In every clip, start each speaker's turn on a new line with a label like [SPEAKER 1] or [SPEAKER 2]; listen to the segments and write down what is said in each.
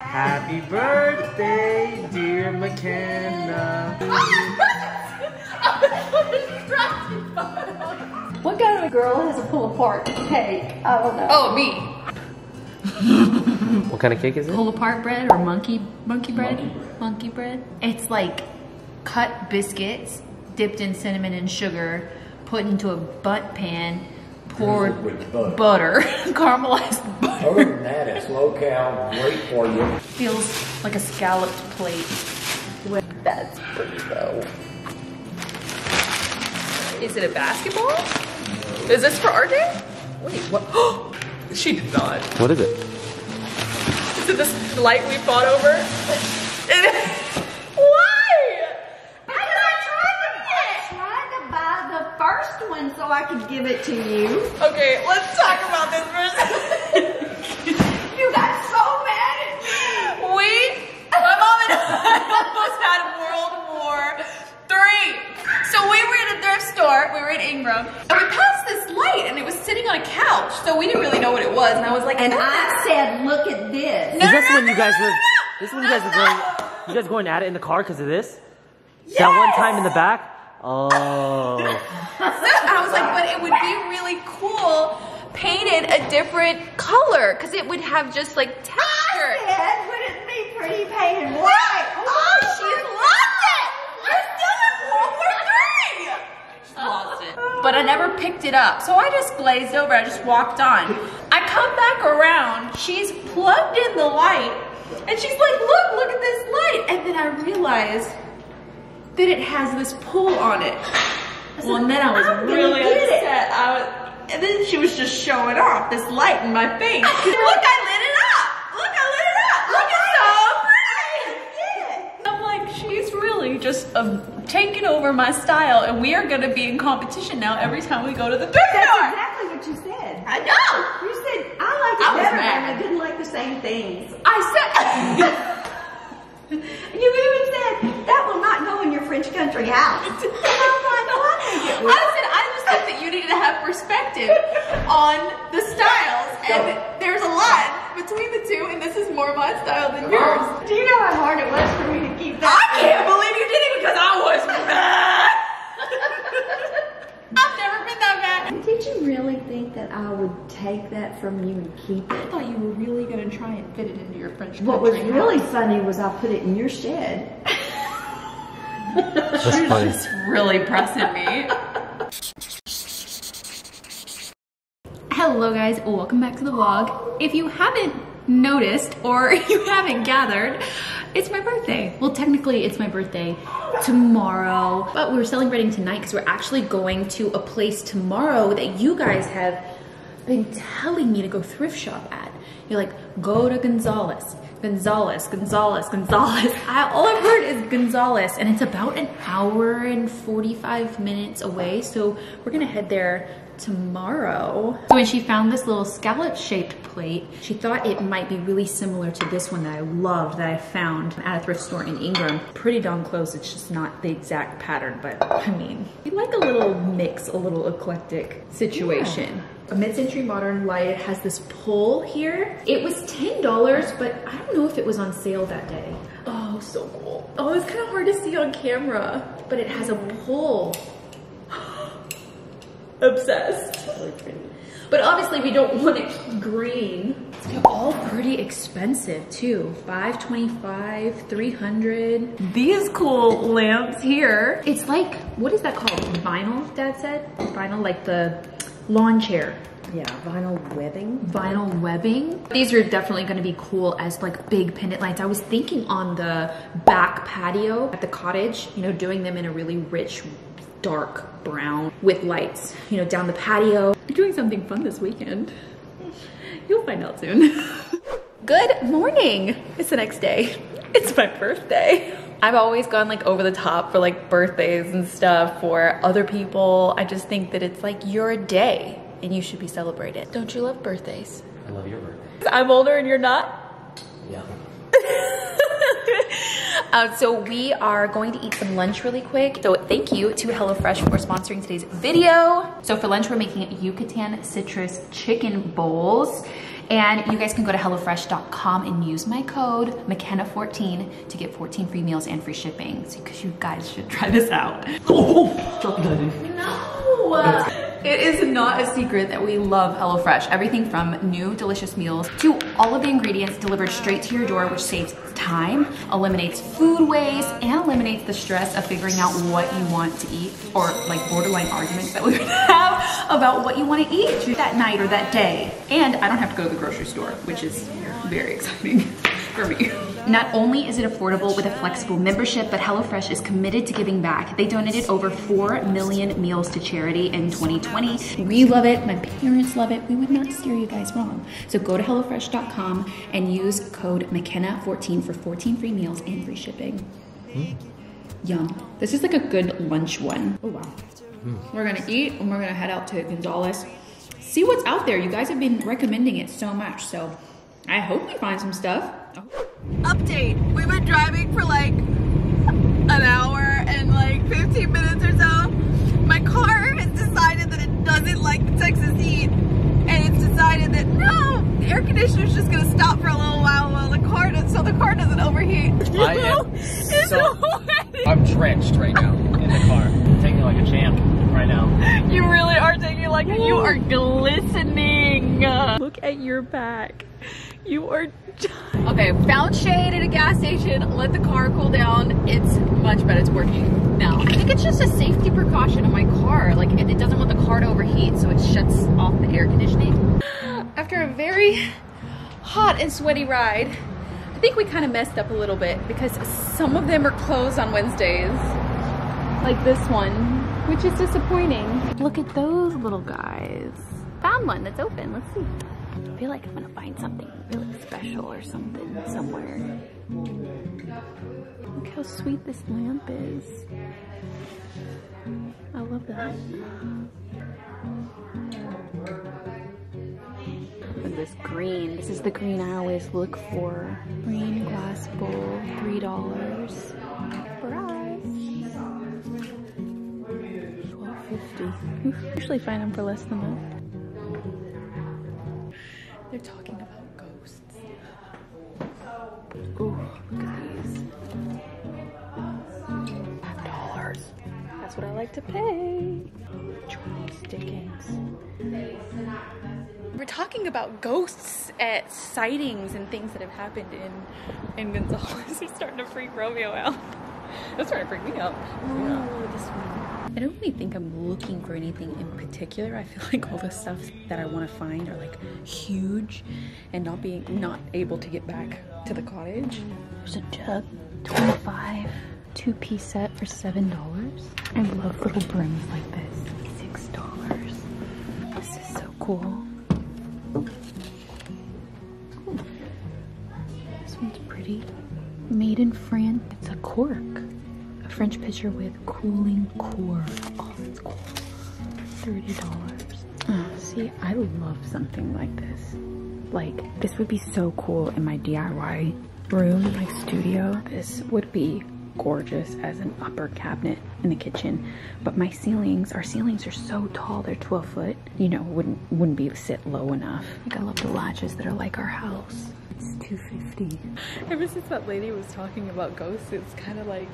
[SPEAKER 1] Happy birthday, dear MaCenna.
[SPEAKER 2] What kind of a girl has a pull apart cake? I don't know.
[SPEAKER 3] Oh, me.
[SPEAKER 1] What kind of cake is it?
[SPEAKER 3] Pull apart bread or monkey monkey bread? Monkey, bread. It's like cut biscuits dipped in cinnamon and sugar, put into a butt pan, poured
[SPEAKER 4] With butter.
[SPEAKER 3] butter, caramelized butter.
[SPEAKER 4] Other than that, it's low cal, great for you.
[SPEAKER 3] Feels like a scalloped plate. That's pretty though. Is it a basketball? Is this for RJ? Wait, what? she did not.
[SPEAKER 1] What is it?
[SPEAKER 3] Is it this light we fought over? Why?
[SPEAKER 2] Because I tried to, tried to buy the first one so I could give it to you.
[SPEAKER 3] Okay, let's talk about this for a second.
[SPEAKER 2] You got so mad at me.
[SPEAKER 3] We, my mom and I almost had World War Three. So we were in a thrift store, we were in Ingram, and we passed this light and it was sitting on a couch. So we didn't really know what it was. And I was like,
[SPEAKER 2] And
[SPEAKER 3] "What
[SPEAKER 2] I ah. said, look at this.
[SPEAKER 1] No, Is this when you guys
[SPEAKER 3] no,
[SPEAKER 1] were?
[SPEAKER 3] no, no.
[SPEAKER 1] This when you guys were going? You guys going at it in the car because of this? That one time in the back? Oh.
[SPEAKER 3] I was like, but it would be really cool painted a different color because it would have just like texture.
[SPEAKER 2] I said, would it be pretty painted white?
[SPEAKER 3] Oh, she lost it! You're still in World War Three! She lost it. But I never picked it up, so I just glazed over. I just walked on. I come back around. She's plugged in the light, and she's like, "Look, look at this light!" And then I realized that it has this pull on it. Well, and then I was
[SPEAKER 2] I'm
[SPEAKER 3] really upset. I was, and then she was just showing off this light in my face. Look, I lit it up. Look, I lit it up. Look, it's so pretty. I'm like, she's really just um, taking over my style, and we are gonna be in competition now every time we go to the thrift store.
[SPEAKER 2] That's exactly what you said.
[SPEAKER 3] I know.
[SPEAKER 2] You said, I like it
[SPEAKER 3] I
[SPEAKER 2] better and I didn't like the same things.
[SPEAKER 3] I said.
[SPEAKER 2] You said, that will not go in your French country house. And I'm like, well, I think it
[SPEAKER 3] I
[SPEAKER 2] would.
[SPEAKER 3] said I just think that you needed to have perspective on the styles, and there's a lot between the two, and this is more my style than yours.
[SPEAKER 2] Do you know how hard it was for me to keep that?
[SPEAKER 3] I can't believe you did it because I was mad. I've never been that mad.
[SPEAKER 2] Did you really think that I would take that from you and keep it?
[SPEAKER 3] I thought you were really gonna try and fit it into your French country.
[SPEAKER 2] What was
[SPEAKER 3] country
[SPEAKER 2] really funny was I put it in your shed.
[SPEAKER 1] That's funny.
[SPEAKER 3] It's really pressing me. Hello guys, welcome back to the vlog. If you haven't noticed or you haven't gathered, it's my birthday. Well, technically it's my birthday tomorrow, but we're celebrating tonight because we're actually going to a place tomorrow that you guys have been telling me to go thrift shop at. You're like, go to Gonzales. Gonzales, Gonzales, Gonzales. I, all I've heard is Gonzales, and it's about an hour and 45 minutes away. So we're gonna head there tomorrow. So when she found this little scallop shaped plate, she thought it might be really similar to this one that I loved that I found at a thrift store in Ingram. Pretty darn close, it's just not the exact pattern, but I mean, we like a little mix, a little eclectic situation. A mid-century modern light has this pull here. It was $10, but I don't know if it was on sale that day. Oh, so cool. Oh, it's kind of hard to see on camera, but it has a pull. Obsessed. But obviously we don't want it green. They're all pretty expensive too. 525, 300. These cool lamps here. It's like, what is that called? Vinyl, dad said? Vinyl, like the lawn chair.
[SPEAKER 2] Yeah, vinyl webbing.
[SPEAKER 3] Vinyl webbing. These are definitely gonna be cool as like big pendant lights. I was thinking on the back patio at the cottage, you know, doing them in a really rich, dark brown with lights, you know, down the patio. I'm doing something fun this weekend. You'll find out soon. Good morning. It's the next day. It's my birthday. I've always gone like over the top for like birthdays and stuff for other people. I just think that it's like your day and you should be celebrated. Don't you love birthdays?
[SPEAKER 1] I love your birthday.
[SPEAKER 3] I'm older and you're not.
[SPEAKER 1] Yeah.
[SPEAKER 3] Uh, so we are going to eat some lunch really quick. So thank you to HelloFresh for sponsoring today's video. So for lunch, we're making Yucatan citrus chicken bowls.
[SPEAKER 5] And you guys can go to HelloFresh.com and use my code MACENNA14 to get 14 free meals and free shipping. So because you guys should try this out.
[SPEAKER 1] Oh, oh. drop the.
[SPEAKER 5] No! It is not a secret that we love HelloFresh. Everything from new delicious meals to all of the ingredients delivered straight to your door, which saves time, eliminates food waste, and eliminates the stress of figuring out what you want to eat or like borderline arguments that we would have about what you want to eat that night or that day. And I don't have to go to the grocery store, which is very exciting for me. Not only is it affordable with a flexible membership, but HelloFresh is committed to giving back. They donated over 4 million meals to charity in 2020. We love it. My parents love it. We would not steer you guys wrong. So go to HelloFresh.com and use code MACENNA14 for 14 free meals and free shipping. Hmm. Yum. This is like a good lunch one. Oh, wow. Hmm. We're gonna eat and we're gonna head out to Gonzales. See what's out there. You guys have been recommending it so much, so I hope we find some stuff.
[SPEAKER 3] update. We've been driving for like an hour and like 15 minutes or so. My car has decided that it doesn't like the Texas heat. And it's decided that no, the air conditioner's just gonna stop for a little while while the car does, so the car doesn't overheat.
[SPEAKER 6] I am so-
[SPEAKER 3] already-
[SPEAKER 6] I'm drenched right now in the car.
[SPEAKER 1] I'm taking it like a champ right now.
[SPEAKER 3] You really are taking it like you are glistening. Look at your back. You are. Okay, found shade at a gas station. Let the car cool down. It's much better. It's working now. I think it's just a safety precaution in my car. Like it, it doesn't want the car to overheat, so it shuts off the air conditioning. After a very hot and sweaty ride, I think we kind of messed up a little bit because some of them are closed on Wednesdays like this one, which is disappointing. Look at those little guys. Found one that's open. Let's see. I feel like I'm gonna find something really special or something somewhere. Look how sweet this lamp is. I love that. At this green. This is the green I always look for. Green glass bowl, three dollars. For us. Twelve fifty. Usually find them for less than that. Pay. Charles Dickens. We're talking about ghosts at sightings and things that have happened in in Gonzales. They're starting to freak Romeo out. That's starting to freak me out. Oh, this one. I don't really think I'm looking for anything in particular. I feel like all the stuff that I want to find are like huge and not being not able to get back to the cottage. There's a jug, 25, two piece set for seven dollars. I love little brims like this. Six dollars. This is so cool. This one's pretty. Made in France. It's a cork. A French pitcher with cooling core. Oh, that's cool. Thirty dollars. Oh, see, I love something like this. Like, this would be so cool in my DIY room, my studio. This would be gorgeous as an upper cabinet in the kitchen. But my ceilings, our ceilings are so tall, they're 12 foot. You know, wouldn't wouldn't be sit low enough. Like I love the latches that are like our house. It's 250. Ever since that lady was talking about ghosts, it's kind of like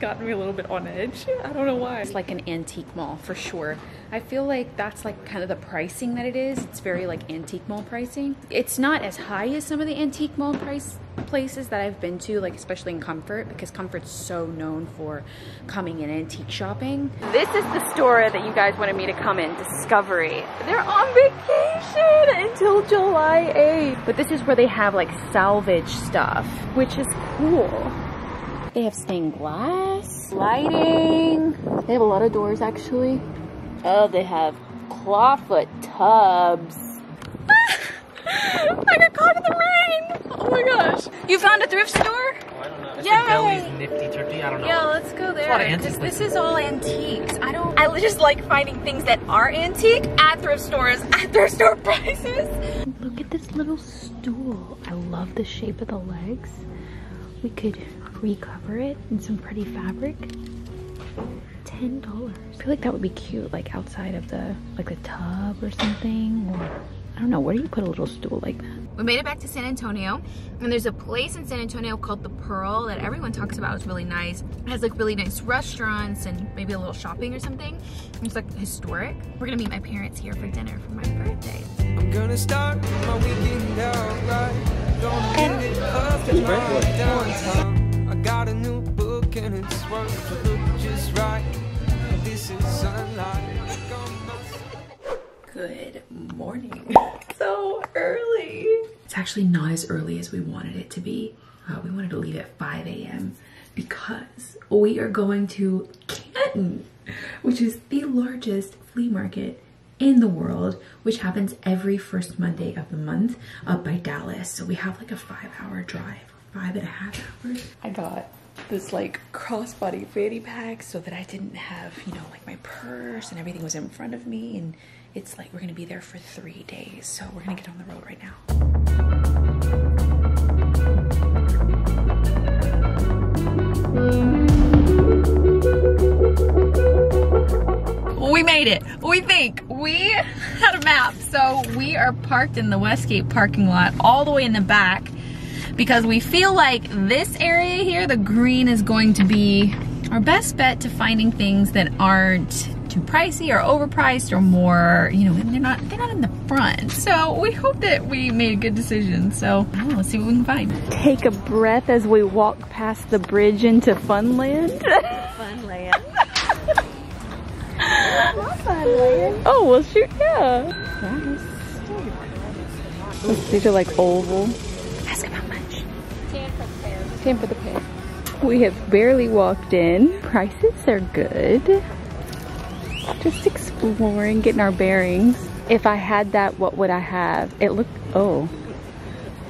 [SPEAKER 3] gotten me a little bit on edge. I don't know why. It's like an antique mall for sure. I feel like that's like kind of the pricing that it is. It's very like antique mall pricing. It's not as high as some of the antique mall price places that I've been to, like especially in Comfort, because Comfort's so known for coming in antique shopping. This is the store that you guys wanted me to come in, Discovery. They're on vacation until July 8th. But this is where they have like salvage stuff, which is cool. They have stained glass, lighting. They have a lot of doors actually. Oh, they have clawfoot tubs. I got caught in the rain. Oh my gosh. You found a thrift store?
[SPEAKER 1] Oh, I don't know. It's
[SPEAKER 3] Yay!
[SPEAKER 1] like Belly's nifty thrifty. I don't know.
[SPEAKER 3] Yeah, let's go there. Because this is all antiques. I don't. I just like finding things that are antique at thrift stores at thrift store prices.
[SPEAKER 5] Look at this little stool. I love the shape of the legs. We could recover it in some pretty fabric. $10. I feel like that would be cute, like outside of the, like the tub or something, or
[SPEAKER 3] I don't know, where do you put a little stool like that?
[SPEAKER 7] We made it back to San Antonio, and there's a place in San Antonio called The Pearl that everyone talks about. It's really nice. It has like really nice restaurants and maybe a little shopping or something. It's like historic. We're gonna meet my parents here for dinner for my birthday.
[SPEAKER 8] I'm gonna start my weekend out right. Gonna end it up tomorrow downtown. I got a new book and it's worth to look just right. This is sunlight.
[SPEAKER 7] Good morning. so early. It's actually not as early as we wanted it to be. Uh, we wanted to leave at 5 a.m. because we are going to Canton, which is the largest flea market in the world, which happens every first Monday of the month up by Dallas. So we have like a five hour drive, five and a half hours. I got this like crossbody fanny pack so that I didn't have, you know, like my purse and everything was in front of me. And it's like we're gonna be there for three days. So we're gonna get on the road right now. We made it. We think. We had a map. So we are parked in the Westgate parking lot all the way in the back because we feel like this area here, the green is going to be our best bet to finding things that aren't too pricey or overpriced or more, you know, they're not they're not in the front. So we hope that we made a good decision. So I don't know, let's see what we can find.
[SPEAKER 3] Take a breath as we walk past the bridge into Funland.
[SPEAKER 2] Funland.
[SPEAKER 3] oh, well shoot, yeah. Nice. These are like oval. Ask him how much. Ten for the pair. We have barely walked in. Prices are good. Just exploring, getting our bearings. If I had that, what would I have? It look oh.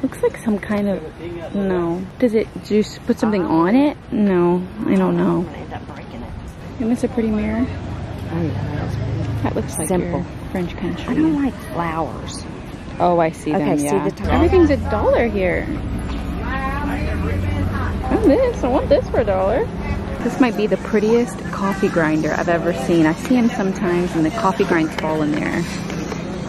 [SPEAKER 3] Looks like some kind of no. Does it just put something on it? No, I don't know.
[SPEAKER 2] End up breaking it.
[SPEAKER 3] Isn't this a pretty mirror?
[SPEAKER 2] Oh yeah,
[SPEAKER 3] That looks like
[SPEAKER 2] Simple.
[SPEAKER 3] French country.
[SPEAKER 2] I don't like flowers.
[SPEAKER 3] Oh, I see
[SPEAKER 2] Okay,
[SPEAKER 3] them.
[SPEAKER 2] see
[SPEAKER 3] Yeah.
[SPEAKER 2] the top?
[SPEAKER 3] Everything's a dollar here. Oh, this. I want this for a dollar. This might be the prettiest coffee grinder I've ever seen. I see them sometimes, and the coffee grinds fall in there.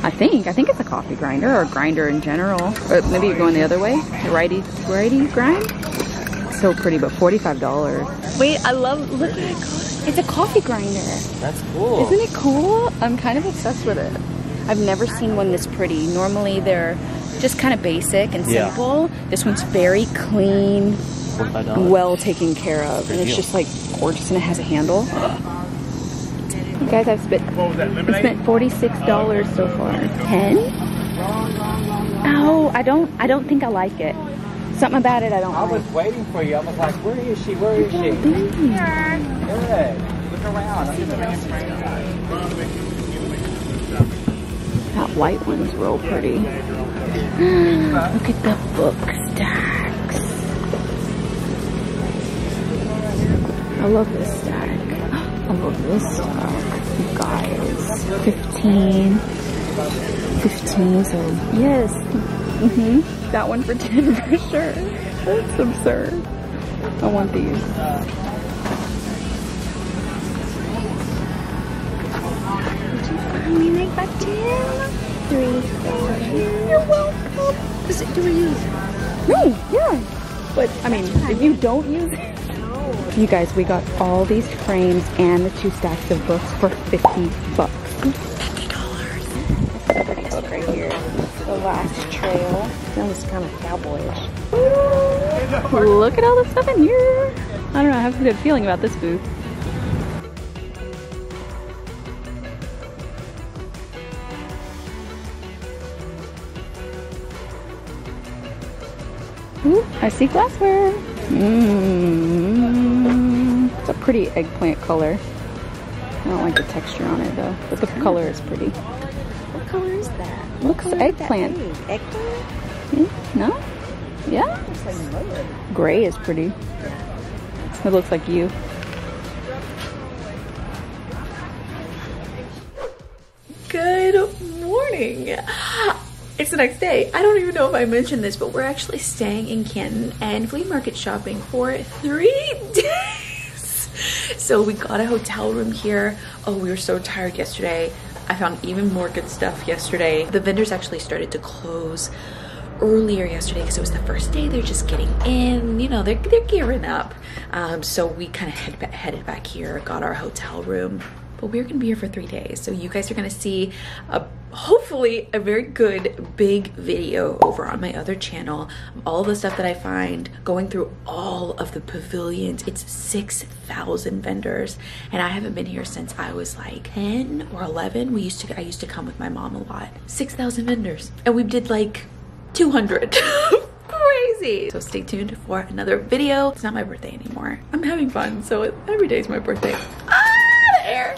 [SPEAKER 3] I think. I think it's a coffee grinder or a grinder in general. Or maybe you're going the other way. The righty, righty grind. So pretty, but forty-five dollars. Wait, I love. Look at it. It's a coffee grinder.
[SPEAKER 9] That's cool.
[SPEAKER 3] Isn't it cool? I'm kind of obsessed with it. I've never seen one this pretty. Normally they're just kind of basic and
[SPEAKER 9] Yeah.
[SPEAKER 3] simple. This one's very clean, well taken care of, and it's
[SPEAKER 9] deal.
[SPEAKER 3] just like gorgeous and it has a handle. You guys, I've spent, I've spent forty-six dollars so far. Ten? Oh, I don't, I don't think I like it. Something about it I don't
[SPEAKER 1] I
[SPEAKER 3] like.
[SPEAKER 1] was waiting for you. I was like, where is she? Where is she? Good. Look around.
[SPEAKER 3] That white one's real pretty. Look at the book stacks. I love this stack. I love this stack. You guys. 15. 15, so yes. Mm-hmm. That one for 10 for sure. That's absurd. I want these.
[SPEAKER 2] I mean, they got ten. Three, four. You're welcome. Is it, do we use it?
[SPEAKER 3] No, yeah. But I mean, if you don't use it. You guys, we got all these frames and the two stacks of books for 50 bucks. $50. Pretty book right here. The Last Trail.
[SPEAKER 2] Sounds kind of cowboyish.
[SPEAKER 3] Look at all the stuff in here. I don't know, I have a good feeling about this booth. Ooh, I see glassware. Mmm. It's a pretty eggplant color. I don't like the texture on it though, but the color is pretty.
[SPEAKER 2] What color is that?
[SPEAKER 3] Looks
[SPEAKER 2] What color is that
[SPEAKER 3] eggplant.
[SPEAKER 2] page? Eggplant?
[SPEAKER 3] Hmm? No? Yeah?
[SPEAKER 2] Like.
[SPEAKER 3] Gray is pretty. It looks like you.
[SPEAKER 7] Good morning. It's the next day. I don't even know if I mentioned this, but we're actually staying in Canton and flea market shopping for three days. So we got a hotel room here. Oh, we were so tired yesterday.
[SPEAKER 3] I found even more good stuff yesterday. The vendors actually started to close earlier yesterday because it was the first day they're just getting in you know they're, they're gearing up um, so we kind of head, headed back here got our hotel room but we're gonna be here for three days so you guys are gonna see a hopefully a very good big video over on my other channel all the stuff that i find going through all of the pavilions. It's 6000 vendors and i haven't been here since i was like 10 or 11 we used to i used to come with my mom a lot. 6000 vendors. And we did like 200 crazy! So stay tuned for another video. It's not my birthday anymore. I'm having fun so every day is my birthday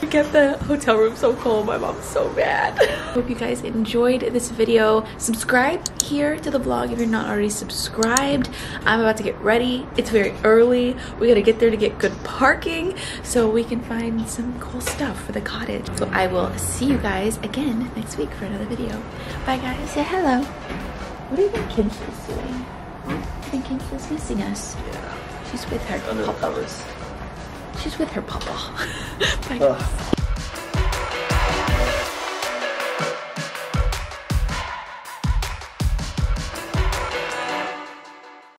[SPEAKER 3] we kept the hotel room so cold. My mom's so mad. Hope you guys enjoyed this video. Subscribe here to the vlog if you're not already subscribed. I'm about to get ready. It's very early. We gotta get there to get good parking so we can find some cool stuff for the cottage. So i will see you guys again next week for another video. Bye guys. Say hello. What do you think Kinsley's doing? I think Kinsley's missing us. Yeah. She's with her papa. She's with her papa. Bye.